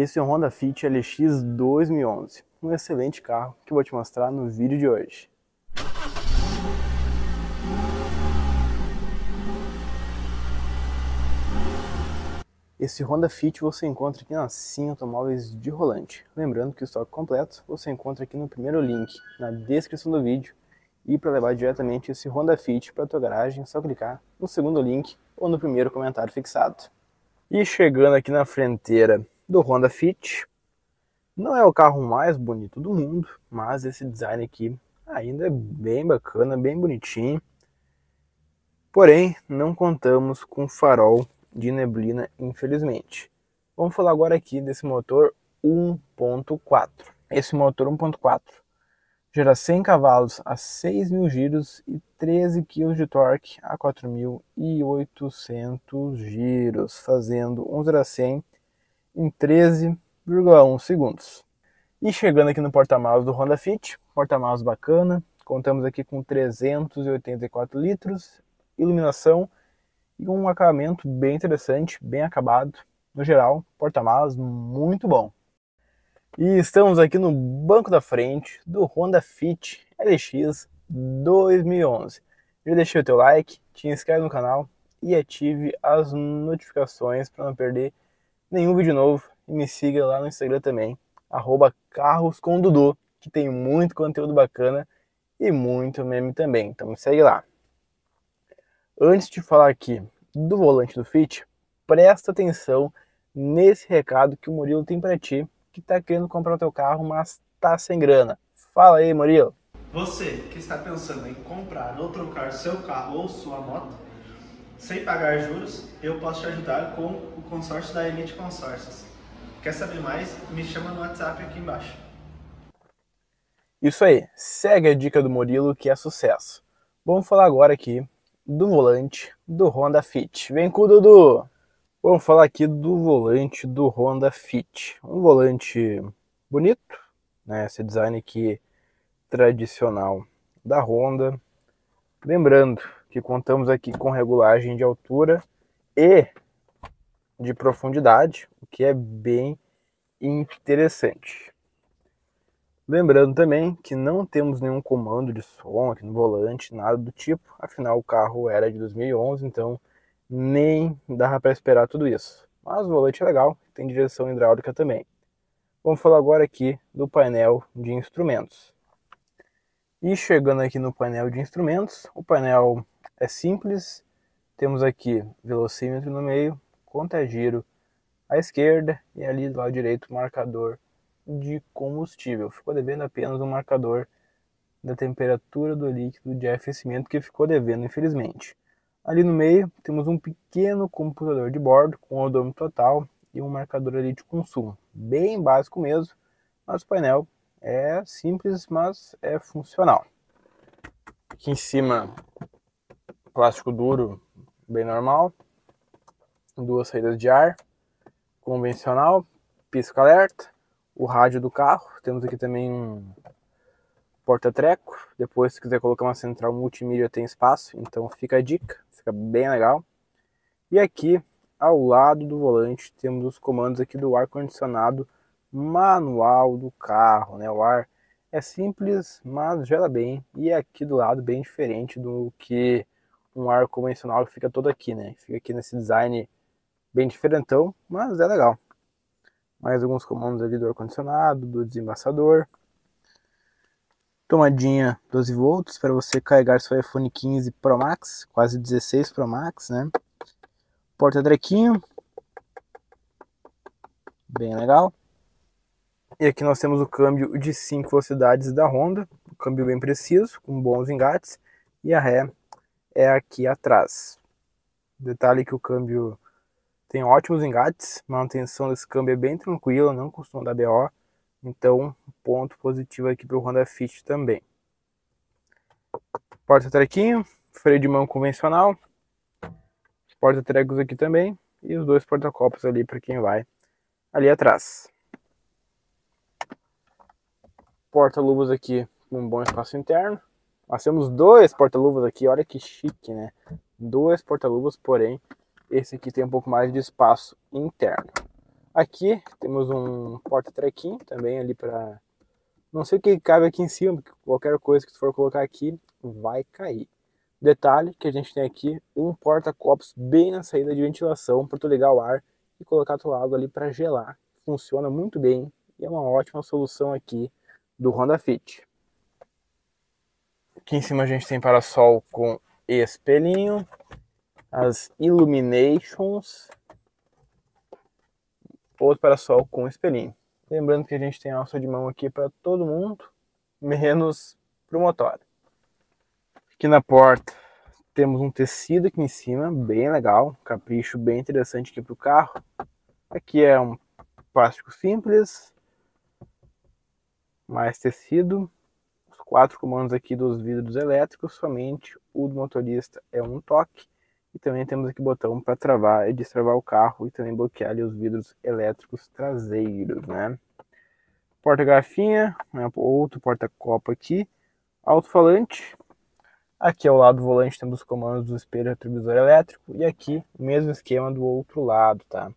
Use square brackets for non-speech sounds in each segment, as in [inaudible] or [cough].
Esse é um Honda Fit LX 2011, um excelente carro que vou te mostrar no vídeo de hoje. Esse Honda Fit você encontra aqui na Sim Automóveis de Rolante. Lembrando que o estoque completo você encontra aqui no primeiro link, na descrição do vídeo. E para levar diretamente esse Honda Fit para a tua garagem, é só clicar no segundo link ou no primeiro comentário fixado. E chegando aqui na fronteira do Honda Fit, não é o carro mais bonito do mundo, mas esse design aqui ainda é bem bacana, bem bonitinho. Porém, não contamos com farol de neblina, infelizmente. Vamos falar agora aqui desse motor 1.4. Esse motor 1.4 gera 100 cavalos a 6.000 giros e 13 kg de torque a 4.800 giros, fazendo 1 0 a 100 em 13,1 segundos. E chegando aqui no porta-malas do Honda Fit, porta-malas bacana, contamos aqui com 384 litros, iluminação e um acabamento bem interessante, bem acabado. No geral, porta-malas muito bom. E estamos aqui no banco da frente do Honda Fit LX 2011. Já deixei o teu like, te inscreve no canal e ative as notificações para não perder nenhum vídeo novo. E me siga lá no Instagram também, arroba Carros com Dudu, que tem muito conteúdo bacana e muito meme também. Então me segue lá. Antes de falar aqui do volante do Fit, presta atenção nesse recado que o Murilo tem para ti, que está querendo comprar o teu carro, mas está sem grana. Fala aí, Murilo. Você que está pensando em comprar ou trocar seu carro ou sua moto, sem pagar juros, eu posso te ajudar com o consórcio da Elite Consórcios. Quer saber mais? Me chama no WhatsApp aqui embaixo. Isso aí, segue a dica do Murilo que é sucesso. Vamos falar agora aqui do volante do Honda Fit. Vem com o Dudu! Vamos falar aqui do volante do Honda Fit. Um volante bonito, né? Esse design aqui tradicional da Honda. Lembrando que contamos aqui com regulagem de altura e de profundidade, o que é bem interessante. Lembrando também que não temos nenhum comando de som aqui no volante, nada do tipo, afinal o carro era de 2011, então nem dava para esperar tudo isso. Mas o volante é legal, tem direção hidráulica também. Vamos falar agora aqui do painel de instrumentos. E chegando aqui no painel de instrumentos, o painel é simples, temos aqui velocímetro no meio, conta-giro à esquerda e ali do lado direito marcador de combustível. Ficou devendo apenas um marcador da temperatura do líquido de aquecimento que ficou devendo, infelizmente. Ali no meio temos um pequeno computador de bordo com odômetro total e um marcador ali de consumo. Bem básico mesmo, mas o painel é simples, mas é funcional. Aqui em cima, plástico duro, bem normal. Duas saídas de ar, convencional, pisca-alerta o rádio do carro. Temos aqui também um porta-treco. Depois, se quiser colocar uma central multimídia, tem espaço. Então, fica a dica, fica bem legal. E aqui, ao lado do volante, temos os comandos aqui do ar-condicionado manual do carro. Né? O ar é simples, mas gela bem. E é aqui do lado, bem diferente do que um ar convencional que fica todo aqui, né? Fica aqui nesse design bem diferentão, mas é legal mais alguns comandos ali do ar-condicionado, do desembaçador. Tomadinha 12 volts para você carregar seu iPhone 15 Pro Max, quase 16 Pro Max, né? Porta-trequinho, bem legal. E aqui nós temos o câmbio de 5 velocidades da Honda, um câmbio bem preciso, com bons engates, e a ré é aqui atrás. Detalhe que o câmbio tem ótimos engates, manutenção desse câmbio é bem tranquila, não costuma dar BO. Então, ponto positivo aqui para o Honda Fit também. Porta-trequinho, freio de mão convencional, porta-trecos aqui também e os dois porta-copos ali para quem vai ali atrás. Porta-luvas aqui com um bom espaço interno. Nós temos dois porta-luvas aqui, olha que chique, né? Dois porta-luvas, porém esse aqui tem um pouco mais de espaço interno. Aqui temos um porta-trequinho também ali para não sei o que cabe aqui em cima, porque qualquer coisa que tu for colocar aqui vai cair. Detalhe que a gente tem aqui um porta-copos bem na saída de ventilação para tu ligar o ar e colocar tua água ali para gelar. Funciona muito bem e é uma ótima solução aqui do Honda Fit. Aqui em cima a gente tem parasol com espelhinho, as Illuminations, outro parasol com espelhinho. Lembrando que a gente tem alça de mão aqui para todo mundo, menos para o motor. Aqui na porta temos um tecido aqui em cima, bem legal, capricho bem interessante aqui para o carro. Aqui é um plástico simples, mais tecido. Quatro comandos aqui dos vidros elétricos, somente o do motorista é um toque. E também temos aqui botão para travar e destravar o carro e também bloquear ali, os vidros elétricos traseiros, né? Porta-garrafinha, né? outro porta-copo aqui, alto-falante. Aqui ao lado do volante temos os comandos do espelho retrovisor elétrico e aqui o mesmo esquema do outro lado, tá?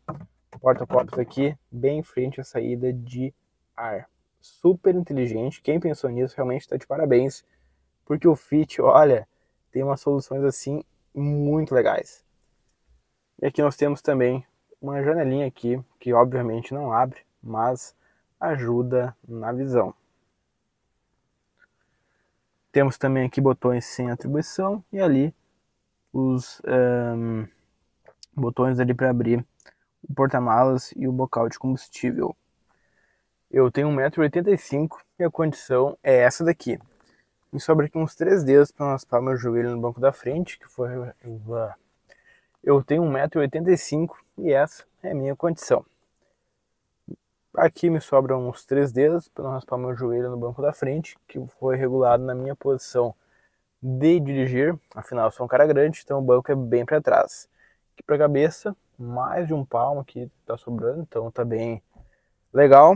Porta-copos aqui bem em frente à saída de ar. Super inteligente, quem pensou nisso realmente está de parabéns, porque o Fit, olha, tem umas soluções assim muito legais. E aqui nós temos também uma janelinha aqui, que obviamente não abre, mas ajuda na visão. Temos também aqui botões sem atribuição e ali os um, botões ali para abrir o porta-malas e o bocal de combustível. Eu tenho 1,85m e a condição é essa daqui. Me sobra aqui uns três dedos para raspar meu joelho no banco da frente, que foi... Eu tenho 1,85m e essa é a minha condição. Aqui me sobram uns três dedos para não raspar meu joelho no banco da frente, que foi regulado na minha posição de dirigir. Afinal, eu sou um cara grande, então o banco é bem para trás. Aqui para a cabeça, mais de um palmo que está sobrando, então tá bem legal.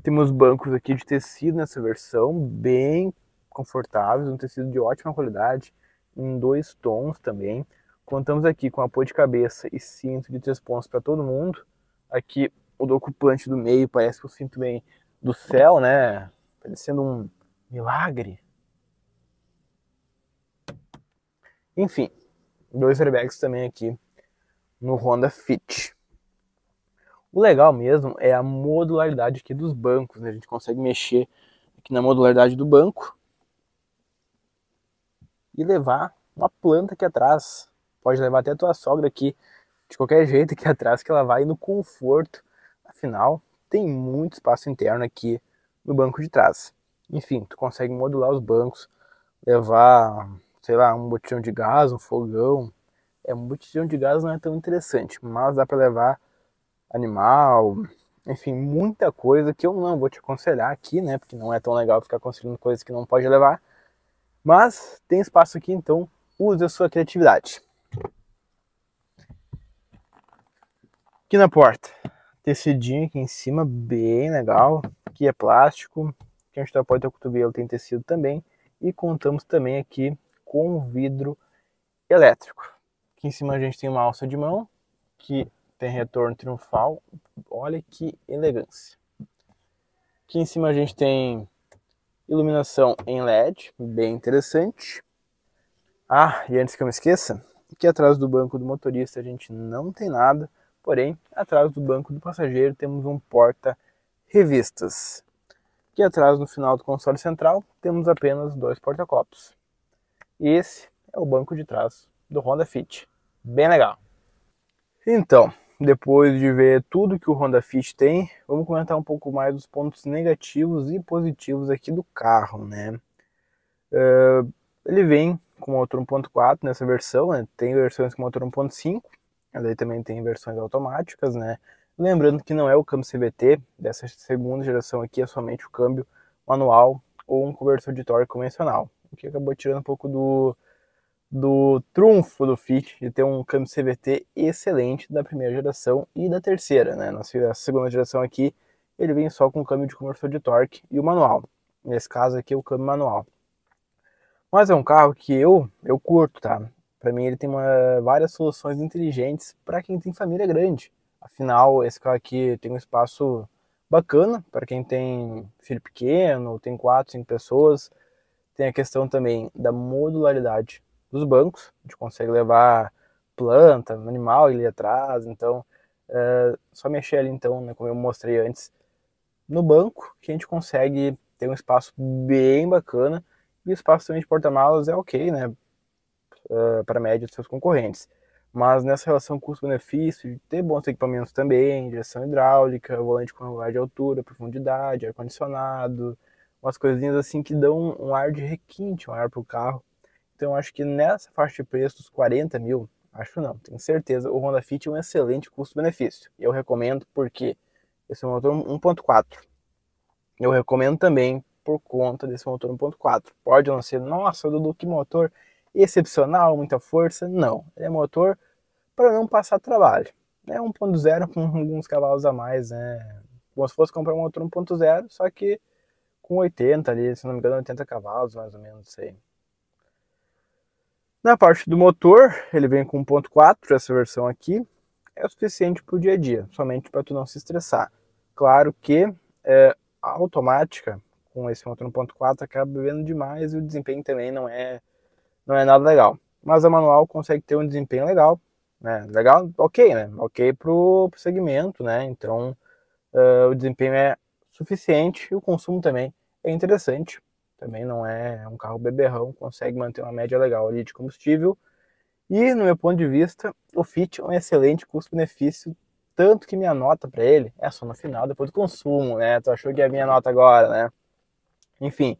Temos bancos aqui de tecido nessa versão, bem confortáveis, um tecido de ótima qualidade, em dois tons também. Contamos aqui com apoio de cabeça e cinto de três pontos para todo mundo. Aqui o do ocupante do meio parece que o cinto vem do céu, né? Parecendo um milagre. Enfim, dois airbags também aqui no Honda Fit. O legal mesmo é a modularidade aqui dos bancos, né? A gente consegue mexer aqui na modularidade do banco e levar uma planta aqui atrás. Pode levar até a tua sogra aqui de qualquer jeito aqui [laughs] atrás que ela vai no conforto. Afinal, tem muito espaço interno aqui no banco de trás. Enfim, tu consegue modular os bancos, levar, sei lá, um botijão de gás, um fogão. É, um botijão de gás não é tão interessante, mas dá para levar animal, enfim, muita coisa que eu não vou te aconselhar aqui, né? Porque não é tão legal ficar construindo coisas que não pode levar. Mas tem espaço aqui, então use a sua criatividade. Aqui na porta, tecidinho aqui em cima, bem legal. Aqui é plástico. Aqui onde está o porta cotovelo tem tecido também. E contamos também aqui com vidro elétrico. Aqui em cima a gente tem uma alça de mão que tem retorno triunfal. Olha que elegância. Aqui em cima a gente tem iluminação em LED, bem interessante. Ah, e antes que eu me esqueça, aqui atrás do banco do motorista a gente não tem nada, porém, atrás do banco do passageiro temos um porta-revistas. Aqui atrás, no final do console central, temos apenas dois porta-copos. E esse é o banco de trás do Honda Fit. Bem legal. Então, depois de ver tudo que o Honda Fit tem, vamos comentar um pouco mais dos pontos negativos e positivos aqui do carro, né? Uh, ele vem com motor 1.4 nessa versão, né? tem versões com motor 1.5, daí também tem versões automáticas, né? Lembrando que não é o câmbio CVT dessa segunda geração aqui, é somente o câmbio manual ou um conversor de torque convencional, o que acabou tirando um pouco do, do trunfo do Fit de ter um câmbio CVT excelente da primeira geração e da terceira, né? Na segunda geração aqui, ele vem só com o câmbio de conversor de torque e o manual. Nesse caso aqui, o câmbio manual. Mas é um carro que eu, eu curto, tá? Para mim ele tem uma, várias soluções inteligentes para quem tem família grande. Afinal, esse carro aqui tem um espaço bacana para quem tem filho pequeno, tem quatro, cinco pessoas. Tem a questão também da modularidade dos bancos. A gente consegue levar planta, animal ali atrás. Então, é só mexer ali, então, né, como eu mostrei antes, no banco, que a gente consegue ter um espaço bem bacana. E o espaço também de porta-malas é ok, né? Uh, para a média dos seus concorrentes. Mas nessa relação custo-benefício, ter bons equipamentos também, direção hidráulica, volante com regular de altura, profundidade, ar-condicionado, umas coisinhas assim que dão um ar de requinte, um ar para o carro. Então acho que nessa faixa de preço dos 40 mil, acho não, tenho certeza, o Honda Fit é um excelente custo-benefício. Eu recomendo porque esse é um motor 1.4. Eu recomendo também por conta desse motor 1.4. Pode não ser, nossa, Dudu, que motor excepcional, muita força. Não, ele é motor para não passar trabalho. É 1.0 com alguns cavalos a mais, né? Como se fosse comprar um motor 1.0, só que com 80 ali, se não me engano, 80 cavalos, mais ou menos, sei. Na parte do motor, ele vem com 1.4, essa versão aqui, é o suficiente para o dia a dia, somente para tu não se estressar. Claro que é, a automática com esse motor 1.4 acaba bebendo demais e o desempenho também não é não é nada legal. Mas a manual consegue ter um desempenho legal, né? Legal, ok, né? Ok pro, pro segmento, né? Então uh, o desempenho é suficiente e o consumo também é interessante. Também não é um carro beberrão, consegue manter uma média legal ali de combustível. E no meu ponto de vista, o Fit é um excelente custo-benefício, tanto que minha nota para ele é só no final, depois do consumo, né? Tu achou que é a minha nota agora, né? Enfim,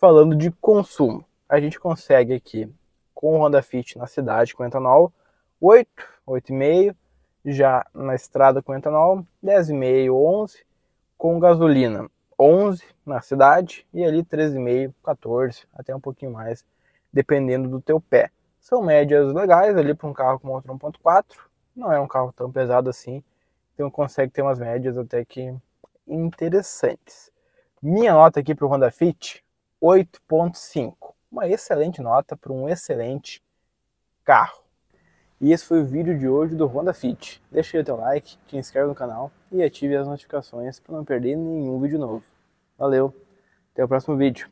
falando de consumo, a gente consegue aqui com o Honda Fit na cidade com etanol 8, 8,5, já na estrada com etanol 10,5, 11, com gasolina 11 na cidade e ali 13,5, 14, até um pouquinho mais, dependendo do teu pé. São médias legais ali para um carro com motor 1.4, não é um carro tão pesado assim, então consegue ter umas médias até que interessantes. Minha nota aqui para o Honda Fit, 8.5 uma excelente nota para um excelente carro. E esse foi o vídeo de hoje do Honda Fit. Deixa aí o teu like, te inscreve no canal e ative as notificações para não perder nenhum vídeo novo. Valeu, até o próximo vídeo.